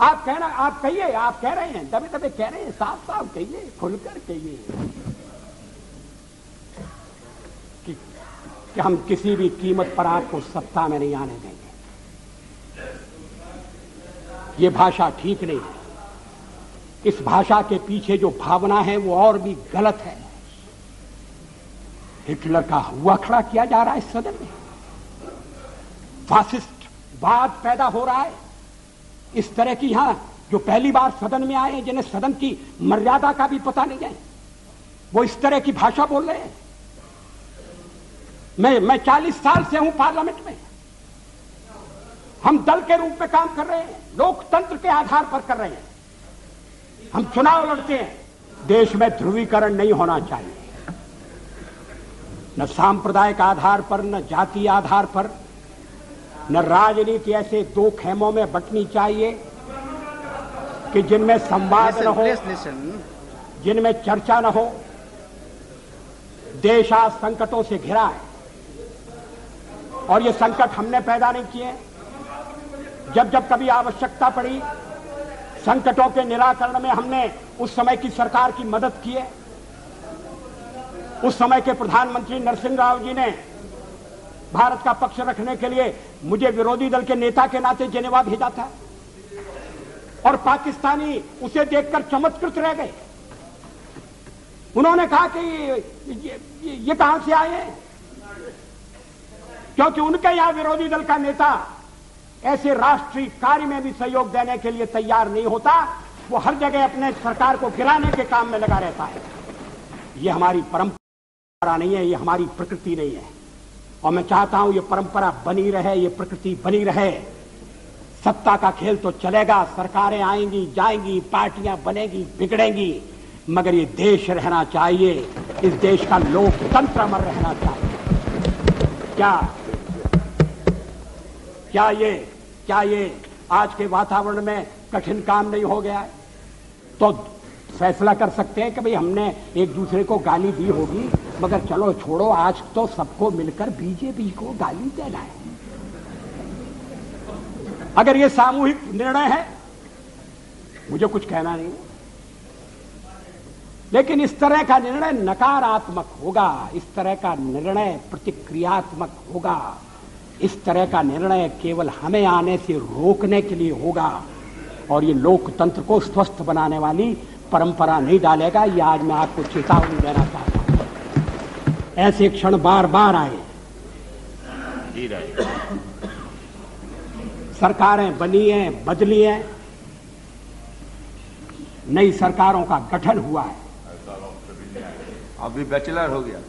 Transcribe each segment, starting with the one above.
आप कहना आप कहिए आप कह रहे हैं दबे दबे कह रहे हैं साफ़ साफ़ कहिए खुलकर कहिए कि, कि हम किसी भी कीमत पर आपको सत्ता में नहीं आने देंगे। ये भाषा ठीक नहीं है। इस भाषा के पीछे जो भावना है वो और भी गलत है। हिटलर का हुआ खड़ा किया जा रहा है इस सदन में। फासिस्ट वाद पैदा हो रहा है। इस तरह की यहाँ जो पहली बार सदन में आए हैं, जिन्हें सदन की मर्यादा का भी पता नहीं है, वो इस तरह की भाषा बोल रहे हैं। मैं मैं 40 साल से हूँ पार्लियामेंट में। हम दल के रूप में काम कर रहे हैं, लोकतंत्र के आधार पर कर रहे हैं। हम चुनाव लड़ते हैं, देश में ध्रुवीकरण नहीं होना चाहिए। न सांप्रदायिक आधार पर, न जाति आधार पर न राजनीति ऐसे दो खेमों में बटनी चाहिए कि जिनमें संवाद न हो जिनमें चर्चा न हो देश आज संकटों से घिरा है। और ये संकट हमने पैदा नहीं किए। जब जब कभी आवश्यकता पड़ी संकटों के निराकरण में हमने उस समय की सरकार की मदद की है। उस समय के प्रधानमंत्री नरसिंह राव जी ने भारत का पक्ष रखने के लिए मुझे विरोधी दल के नेता के नाते जेनेवा भेजा था। और पाकिस्तानी उसे देखकर चमत्कृत रह गए। उन्होंने कहा कि ये, ये, ये कहाँ से आए क्योंकि उनके यहाँ विरोधी दल का नेता ऐसे राष्ट्रीय कार्य में भी सहयोग देने के लिए तैयार नहीं होता वो हर जगह अपने सरकार को गिराने के काम में लगा रहता है। ये हमारी परंपरा नहीं है ये हमारी प्रकृति नहीं है। और मैं चाहता हूँ ये परंपरा बनी रहे, ये प्रकृति बनी रहे। सत्ता का खेल तो चलेगा, सरकारें आएँगी, जाएँगी, पार्टियाँ बनेगी, बिगड़ेंगी, मगर ये देश रहना चाहिए, इस देश का लोकतंत्र अमर रहना चाहिए। क्या क्या ये क्या ये आज के वातावरण में कठिन काम नहीं हो गया तो फैसला कर सकते हैं कि भाई हमने एक दूसरे को गाली दी होगी? मगर चलो छोड़ो, आज तो सबको मिलकर बीजेपी को गाली देना है। अगर ये सामूहिक निर्णय है, मुझे कुछ कहना नहीं लेकिन इस तरह का निर्णय नकारात्मक होगा, इस तरह का निर्णय प्रतिक्रियात्मक होगा, इस तरह का निर्णय केवल हमें आने से रोकने के लिए होगा, और ये लोकतंत्र को स्वस्थ बनाने वाली परंपरा नहीं डालेगा, ये आज मैं आपको चेतावनी देना चाहता ऐसे क्षण बार बार आए। सरकारें बनी हैं बदली हैं। नई सरकारों का गठन हुआ है। अभी बैचलर हो गया।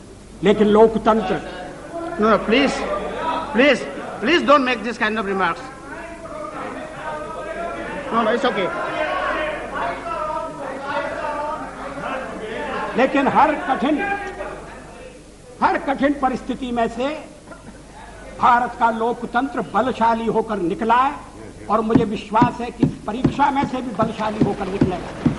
लेकिन लोकतंत्र No, no, please please, please don't make this kind of remarks. No, no, it's okay. लेकिन हर कठिन हर कठिन परिस्थिति में से भारत का लोकतंत्र बलशाली होकर निकला है और मुझे विश्वास है कि परीक्षा में से भी बलशाली होकर निकलेगा।